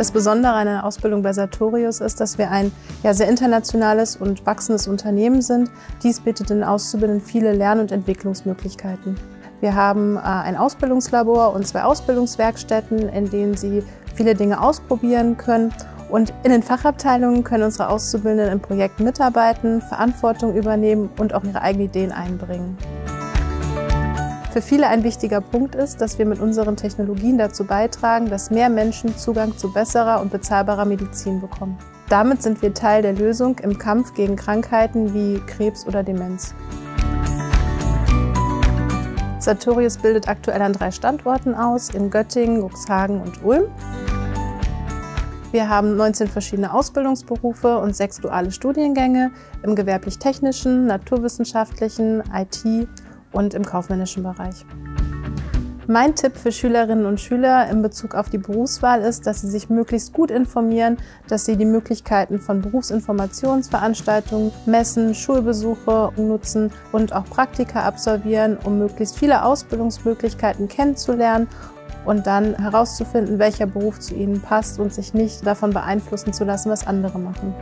Das Besondere an der Ausbildung bei Sartorius ist, dass wir ein ja, sehr internationales und wachsendes Unternehmen sind. Dies bietet den Auszubildenden viele Lern- und Entwicklungsmöglichkeiten. Wir haben äh, ein Ausbildungslabor und zwei Ausbildungswerkstätten, in denen sie viele Dinge ausprobieren können. Und in den Fachabteilungen können unsere Auszubildenden in Projekten mitarbeiten, Verantwortung übernehmen und auch ihre eigenen Ideen einbringen. Für viele ein wichtiger Punkt ist, dass wir mit unseren Technologien dazu beitragen, dass mehr Menschen Zugang zu besserer und bezahlbarer Medizin bekommen. Damit sind wir Teil der Lösung im Kampf gegen Krankheiten wie Krebs oder Demenz. Sartorius bildet aktuell an drei Standorten aus, in Göttingen, Cuxhagen und Ulm. Wir haben 19 verschiedene Ausbildungsberufe und sechs duale Studiengänge im gewerblich-technischen, naturwissenschaftlichen, IT und im kaufmännischen Bereich. Mein Tipp für Schülerinnen und Schüler in Bezug auf die Berufswahl ist, dass sie sich möglichst gut informieren, dass sie die Möglichkeiten von Berufsinformationsveranstaltungen, Messen, Schulbesuche nutzen und auch Praktika absolvieren, um möglichst viele Ausbildungsmöglichkeiten kennenzulernen und dann herauszufinden, welcher Beruf zu ihnen passt und sich nicht davon beeinflussen zu lassen, was andere machen.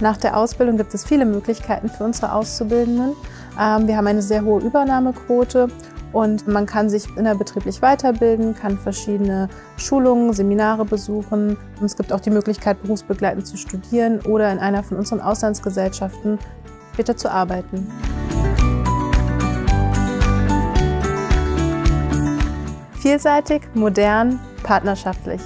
Nach der Ausbildung gibt es viele Möglichkeiten für unsere Auszubildenden. Ähm, wir haben eine sehr hohe Übernahmequote und man kann sich innerbetrieblich weiterbilden, kann verschiedene Schulungen, Seminare besuchen. Es gibt auch die Möglichkeit, berufsbegleitend zu studieren oder in einer von unseren Auslandsgesellschaften später zu arbeiten. Vielseitig, modern, partnerschaftlich.